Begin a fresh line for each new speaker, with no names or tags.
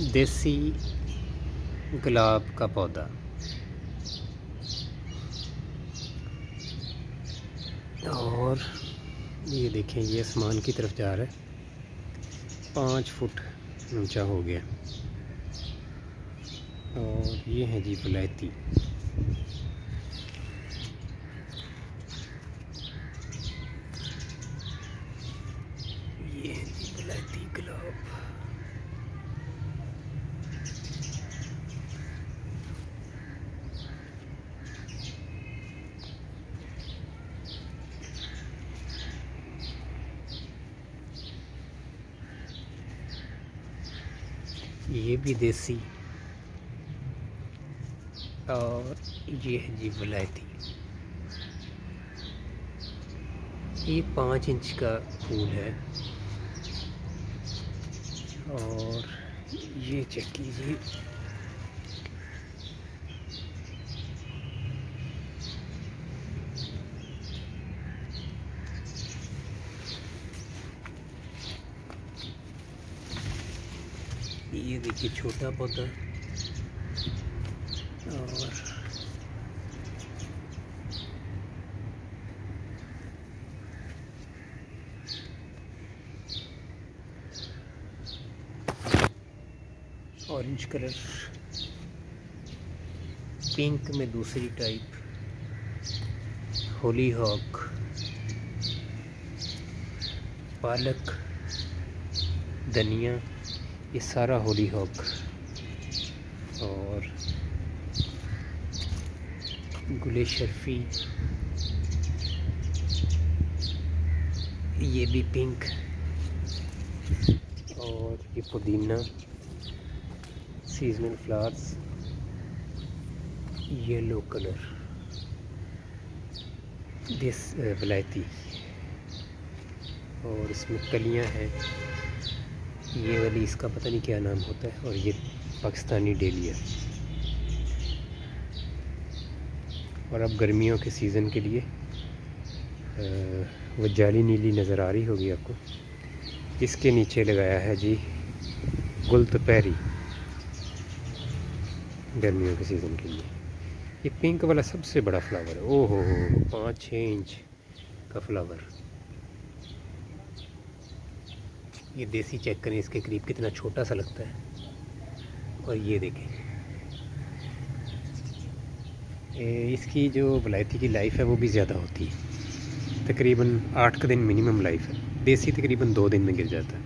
देसी गुलाब का पौधा। और ये देखें, ये आसमान की तरफ़ जा रहा है। पाँच फुट ऊँचा हो गया। और ये है जी वलायती। ये भी देसी। और ये है जी वलायती। ये पाँच इंच का फूल है। और ये चेक कीजिए। ये देखिए छोटा पौधा। और ऑरेंज कलर पिंक में दूसरी टाइप होली हॉक पालक, धनिया। ये सारा होली हॉक। और गुले शर्फी। ये भी पिंक और ये पुदीना। Seasonal flowers yellow colour this वलायती और इसमें कलियाँ हैं। ये वाली इसका पता नहीं क्या नाम होता है और ये पाकिस्तानी डेलिया और अब गर्मियों के सीज़न के लिए वो जाली नीली नज़र आ रही होगी आपको। इसके नीचे लगाया है जी गुल दोपहरी गर्मियों के सीज़न के लिए। ये पिंक वाला सबसे बड़ा फ्लावर है। ओहो हो पाँच छः इंच का फ्लावर ये देसी चेक करें, इसके करीब कितना छोटा सा लगता है। और ये देखें। इसकी जो वलायती की लाइफ है, वो भी ज़्यादा होती है। तकरीबन आठ का दिन मिनिमम लाइफ है। देसी तकरीबन दो दिन में गिर जाता है।